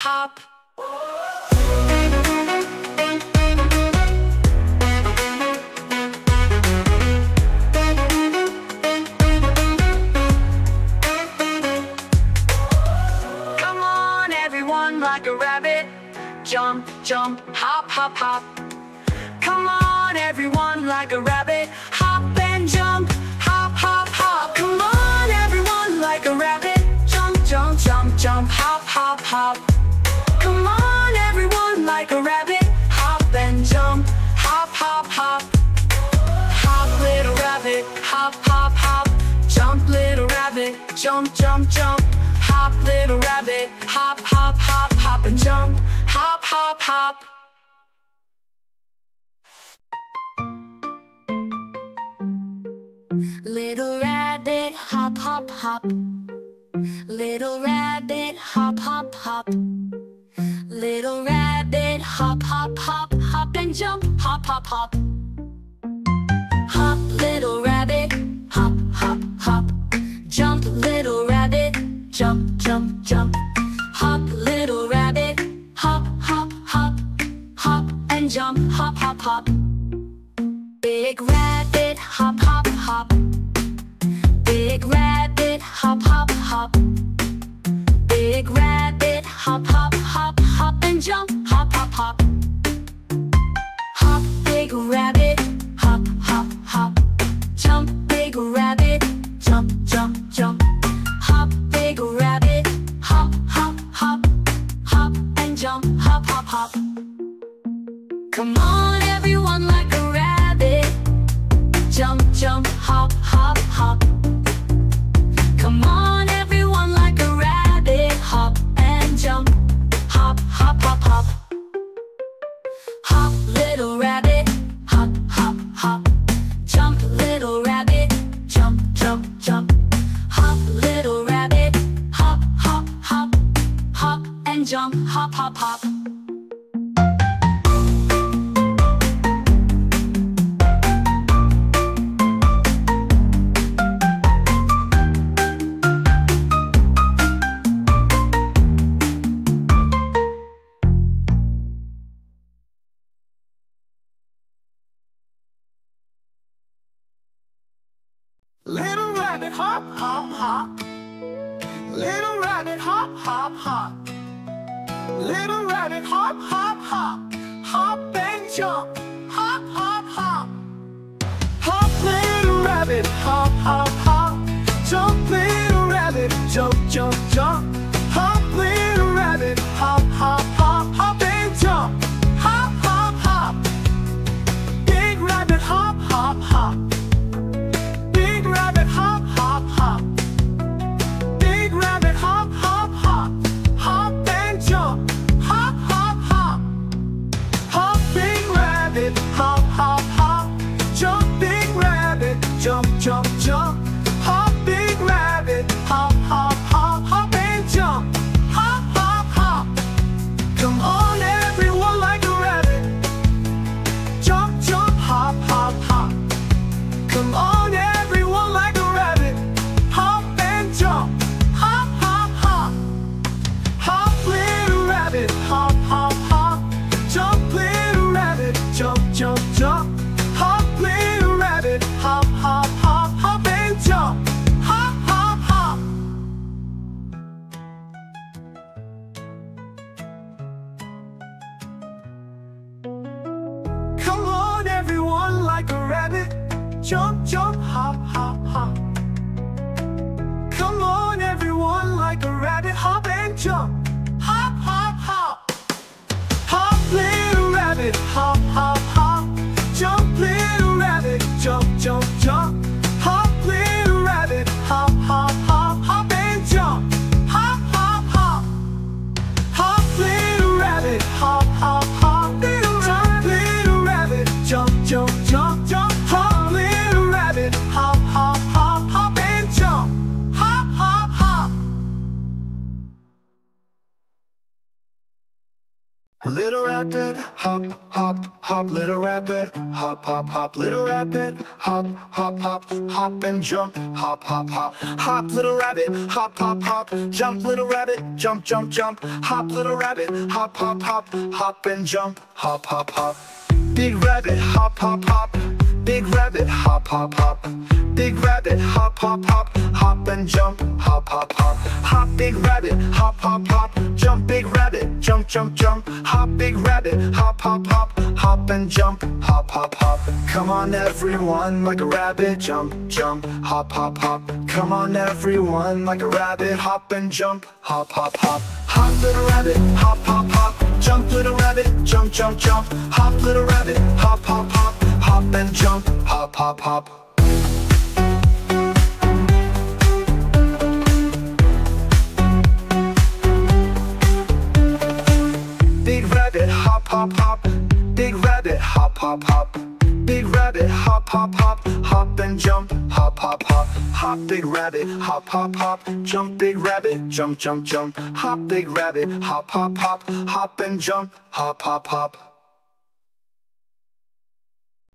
Hop. Come on, everyone, like a rabbit. Jump, jump, hop, hop, hop. Come on, everyone, like a rabbit. Hop and jump, hop, hop, hop. Come on, everyone, like a rabbit. Jump, jump, jump, jump, hop, hop, hop. jump, jump, jump. Hop, little rabbit, hop, hop, hop, hop and jump. Hop, hop, hop. Little rabbit, hop, hop, hop. Little rabbit, hop, hop, hop. Little rabbit, hop, hop, hop, hop and jump, hop, hop, hop. Hop, little rabbit, jump, jump, jump. Hop, little rabbit, hop, hop, hop, hop, and jump, hop, hop, hop. Big rabbit. Hop, little rabbit, hop, hop, hop, little rabbit, hop, hop, hop, hop and jump, hop, hop, hop, hop, little rabbit, hop, hop, hop, jump, little rabbit, jump, jump, jump, hop, little rabbit, hop, hop, hop, hop and jump, hop, hop, hop. Big rabbit, hop, hop, hop, big rabbit, hop, hop, hop, big rabbit, hop, hop, hop, hop and jump, hop, hop, hop, hop, big rabbit, hop, hop, hop, jump, big rabbit, jump, jump, jump, hop, big rabbit, hop, hop, hop, hop and jump, hop, hop, hop. Come on, everyone, like a rabbit, jump, jump, hop, hop, hop. Come on, everyone, like a rabbit, hop and jump, hop, hop, hop. Hop, little rabbit, hop, hop, hop. Jump, little rabbit, jump, jump, jump. Hop, little rabbit, hop, hop, hop. Hop and jump, hop, hop, hop. Big rabbit, hop, hop, hop. Big rabbit, hop, hop, hop. Big rabbit, hop, hop, hop. Big rabbit, hop, hop, hop. Jump, big rabbit, jump, jump, jump. Hop, big rabbit, hop, hop, hop. Hop and jump, hop, hop, hop.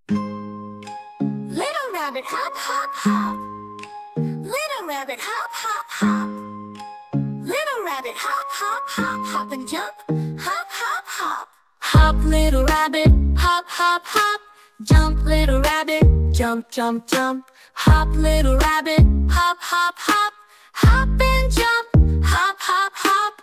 Little rabbit hop hop hop. Little rabbit hop hop hop. Little rabbit hop hop hop hop and jump. Hop hop hop. Hop little rabbit hop hop hop. Jump little rabbit jump jump jump. Hop little rabbit hop hop hop. Hop and jump. Hop hop hop.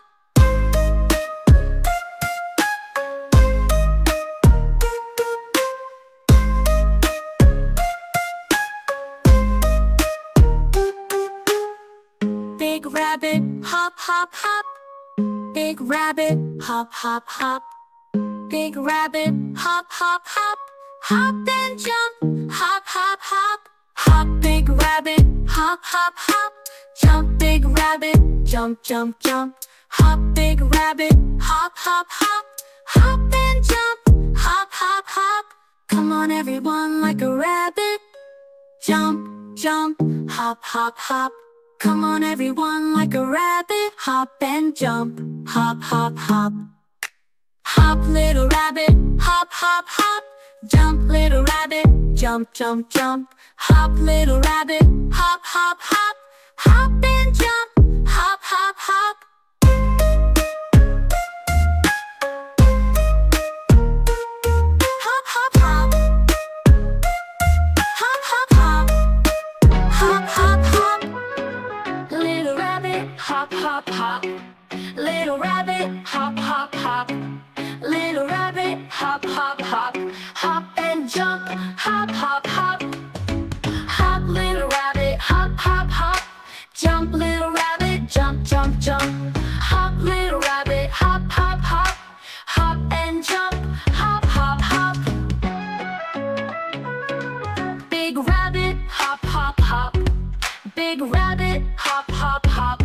Big rabbit, hop, hop, hop. Big rabbit, hop, hop, hop. Big rabbit, hop, hop, hop. Hop and jump, hop, hop, hop. Hop, big rabbit, hop, hop, hop. Jump, big rabbit, jump, jump, jump. Hop, big rabbit, hop, hop, hop. Hop and jump, hop, hop, hop. Come on, everyone, like a rabbit. Jump, jump, hop, hop, hop. Come on, everyone, like a rabbit. Hop and jump, hop, hop, hop. Hop, little rabbit, hop, hop, hop. Jump, little rabbit, jump, jump, jump. Hop, little rabbit, hop, hop, hop. Hop and jump, hop, hop, hop. Rabbit, hop, hop, hop.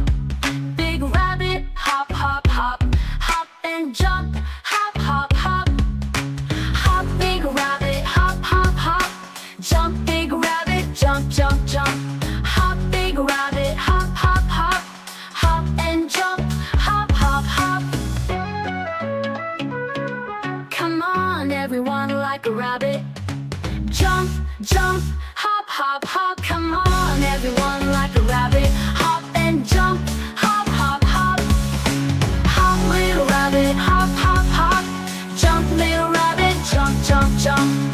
Jump,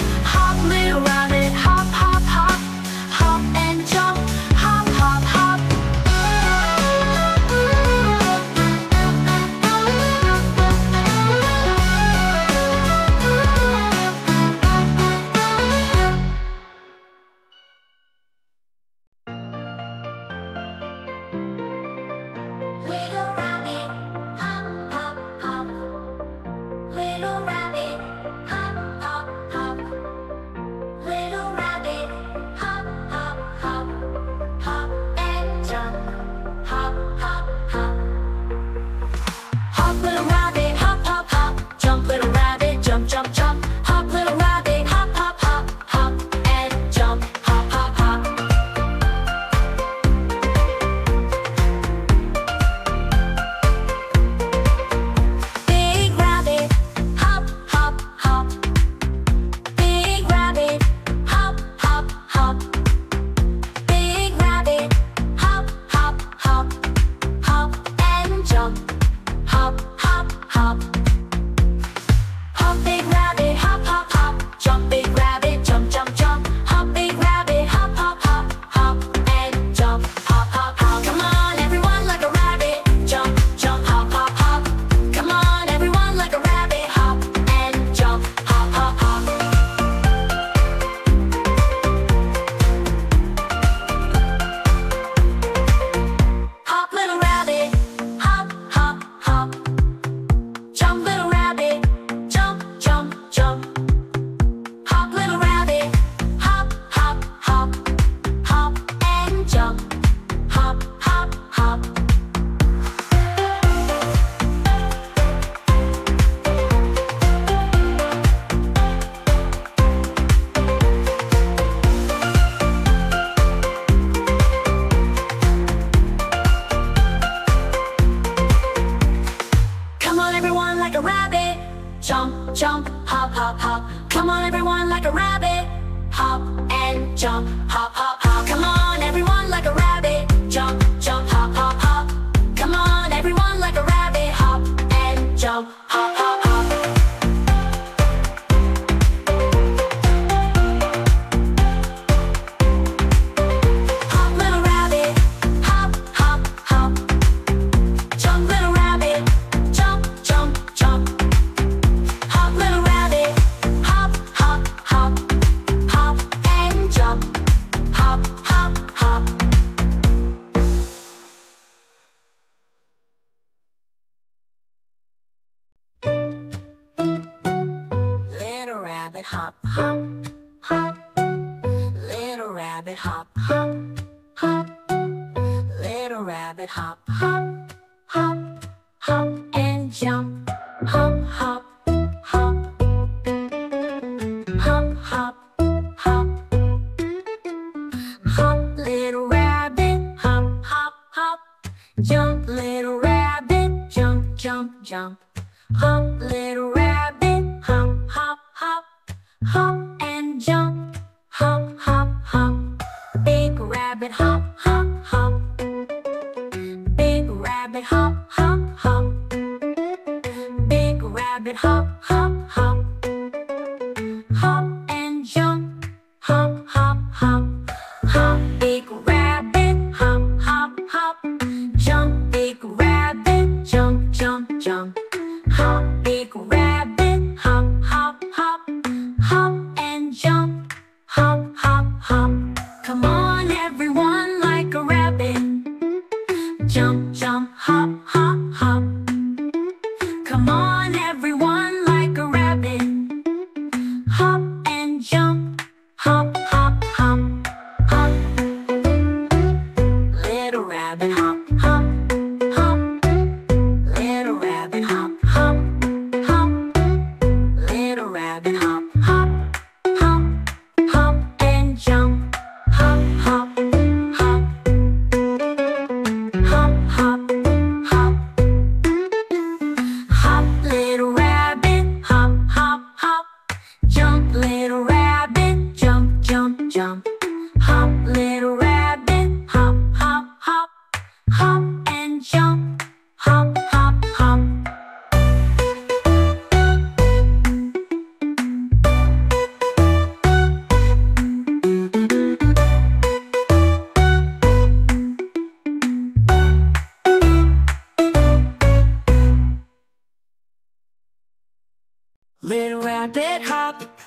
rabbit hop, hop, hop, hop and jump. Hop.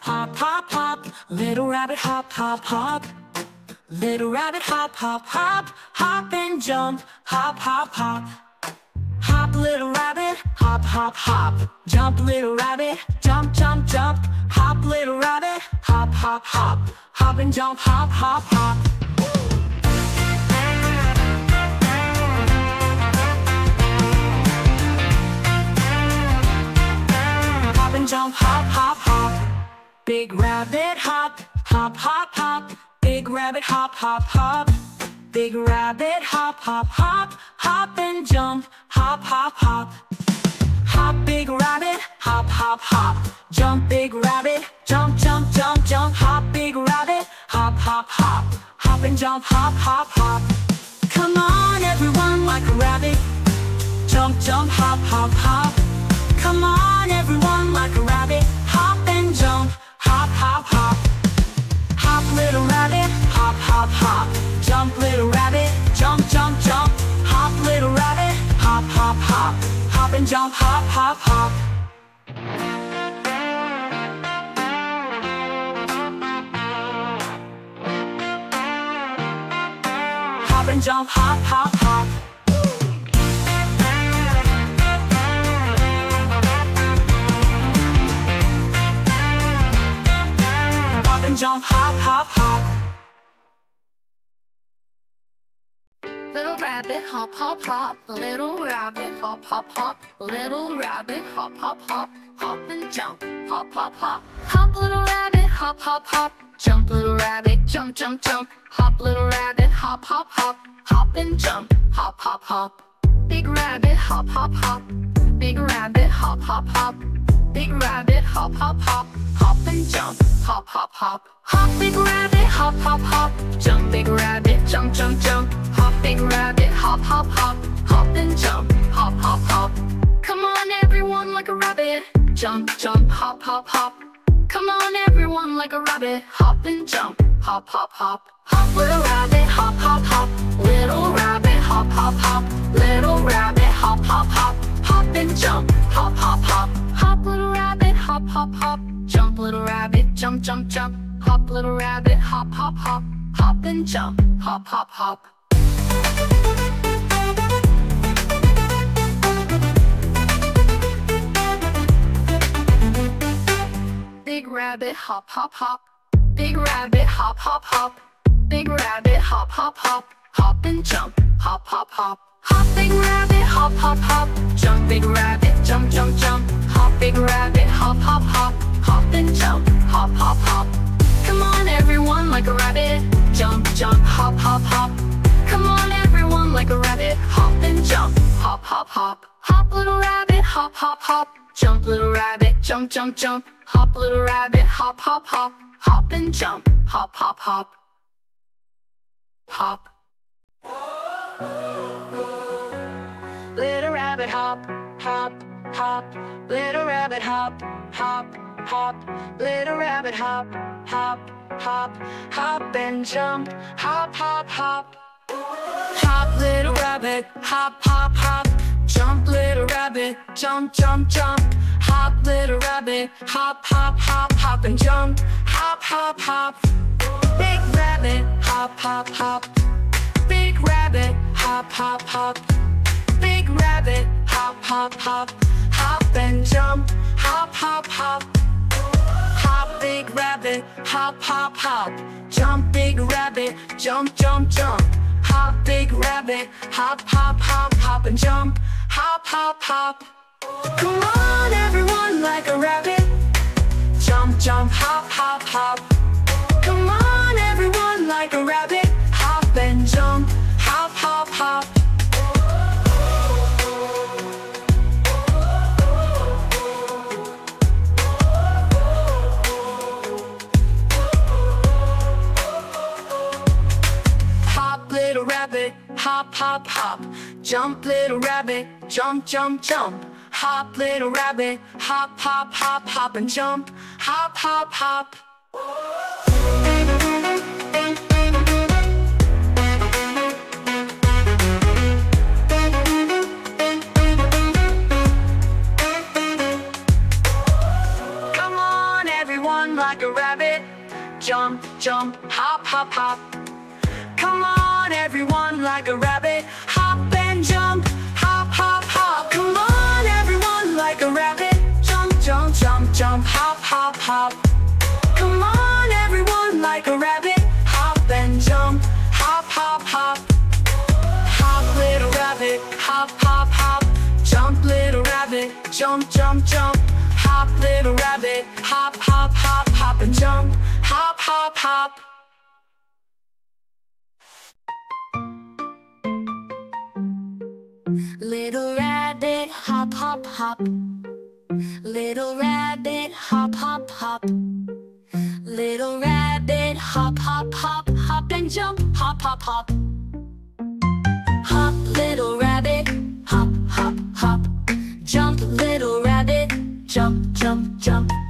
Hop, hop, hop. Little rabbit hop, hop, hop. Little rabbit hop, hop, hop. Hop and jump, hop, hop, hop. Hop, little rabbit, hop, hop, hop. Jump, little rabbit, jump, jump, jump. Hop, little rabbit, hop, hop, hop. Hop and jump, hop, hop. Hop Big rabbit hop, hop, hop, hop. Big rabbit hop, hop, hop. Big rabbit hop, hop, hop. Hop and jump, hop, hop, hop. Hop, big rabbit, hop, hop, hop. Jump, big rabbit, jump, jump, jump, jump. Hop, big rabbit, hop, hop, hop. Hop and jump, hop, hop, hop. Come on, everyone, like a rabbit. Jump, jump, hop, hop, hop. Come on, everyone, like a rabbit. Hop hop, hop, hop. Little rabbit, hop, hop, hop. Jump, little rabbit, jump, jump, jump. Hop, little rabbit, hop, hop, hop. Hop and jump, hop, hop, hop. Hop and jump, hop. Hop rabbit, hop, hop, hop. Little rabbit, hop, hop, hop. Little rabbit, hop, hop, hop. Hop and jump, hop, hop, hop. Hop, little rabbit, hop, hop, hop. Jump, little rabbit, jump, jump, jump. Hop, little rabbit, hop, hop, hop. Hop and jump, hop, hop, hop. Big rabbit, hop, hop, hop. Big rabbit, hop, hop, hop. Big rabbit, hop, hop, hop. Hop and jump, hop, hop, hop. Hop, big rabbit, hop, hop, hop. Jump, big rabbit, jump, jump, jump. Hop, big rabbit, hop, hop, hop. Hop and jump, hop, hop, hop. Come on, everyone, like a rabbit. Jump, jump, hop, hop, hop. Come on, everyone, like a rabbit. Hop and jump, hop, hop, hop. Hop, little rabbit, hop, hop, hop. Little rabbit, hop, hop, hop. Little rabbit, hop, hop, hop. And jump, hop, hop, hop. Hop, little rabbit, hop, hop, hop. Jump, little rabbit, jump, jump, jump. Hop, little rabbit, hop, hop, hop. Hop and jump, hop, hop, hop. Big rabbit, hop, hop, hop. Big rabbit, hop, hop, hop. Big rabbit, hop, hop, hop. Hop and jump, hop, hop, hop. Hop, big rabbit, hop, hop, hop. Jump, big rabbit, jump, jump, jump. Hop, big rabbit, hop, hop, hop. Hop and jump, hop, hop, hop. Come on, everyone, like a rabbit. Jump, jump, hop, hop, hop. Come on, everyone, like a rabbit. Hop and jump, hop, hop, hop. Hop, little rabbit, hop, hop, hop. Jump, little rabbit, jump, jump, jump. Hop, little rabbit, hop, hop, hop. Hop and jump, hop, hop, hop. Hop. Little rabbit hop, hop, hop. Little rabbit hop, hop, hop. Little rabbit hop, hop, hop. Hop and jump, hop, hop, hop. Hop, little rabbit, hop, hop, hop. Jump, little rabbit, jump, jump, jump. Hop, little rabbit, hop, hop, hop, hop and jump, hop, hop, hop. Big rabbit, hop, hop, hop. Big rabbit, hop, hop, hop. Big rabbit, hop, hop, hop. Hop and jump, hop, hop, hop. Hop, big rabbit, hop, hop, hop. Jump, big rabbit, jump, jump, jump. Hop, big rabbit, hop, hop, hop, hop and jump, hop, hop, hop. Come on, everyone, like a rabbit. Jump, jump, hop, hop, hop. Hop, hop. Jump, little rabbit, jump, jump, jump. Hop, little rabbit, hop, hop, hop, hop and jump. Hop, hop, hop. Come on, everyone, like a rabbit. Jump, jump, hop, hop, hop. Jump, jump, jump. Hop, little rabbit, hop, hop, hop, hop and jump. Hop, hop, hop. Little rabbit, hop, hop, hop. Little rabbit, hop, hop, hop. Little rabbit, hop, hop, hop, hop and jump, hop, hop, hop. Hop, little rabbit, little rabbit, jump, jump, jump.